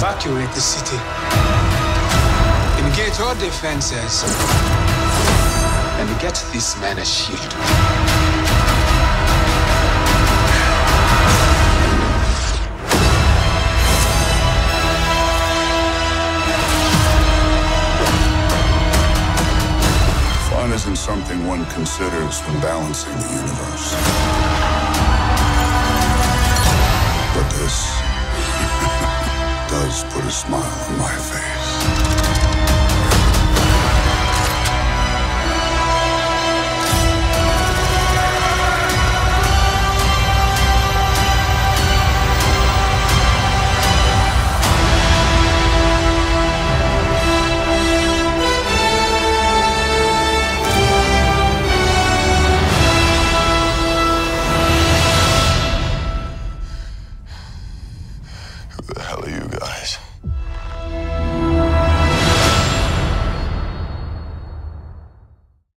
Evacuate the city. Engage all defenses. And get this man a shield. Fun isn't something one considers when balancing the universe. Smile on my face.